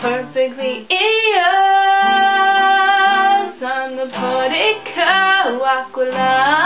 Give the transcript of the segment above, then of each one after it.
Perfectly ears on the Portico Aquiline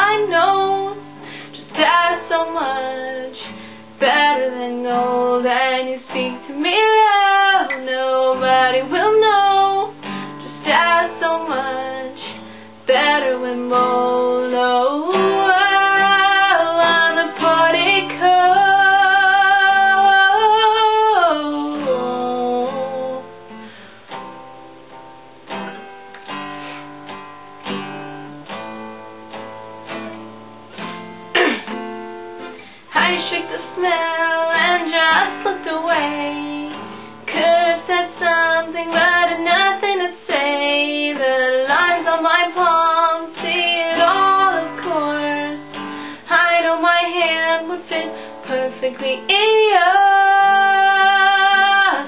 perfectly eos.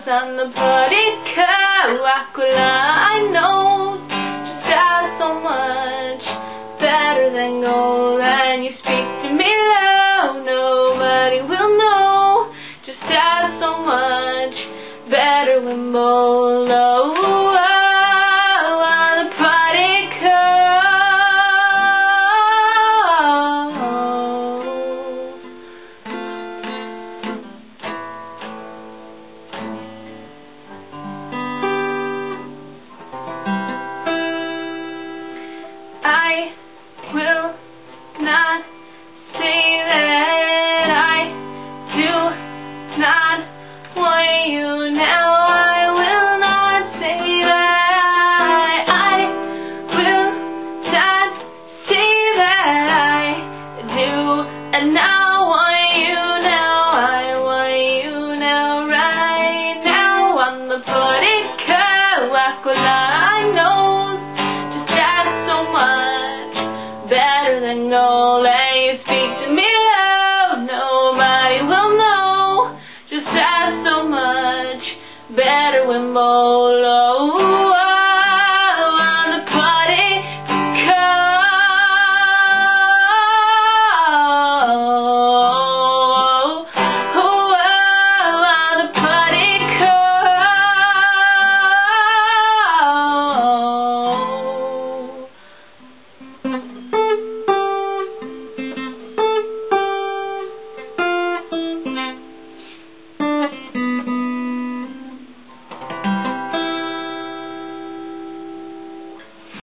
I'm the pretty Aquiline, I know just how so much better than gold. And you speak to me loud. nobody will know just how so much better than bold. Aquiline nose just that's so much better than gold.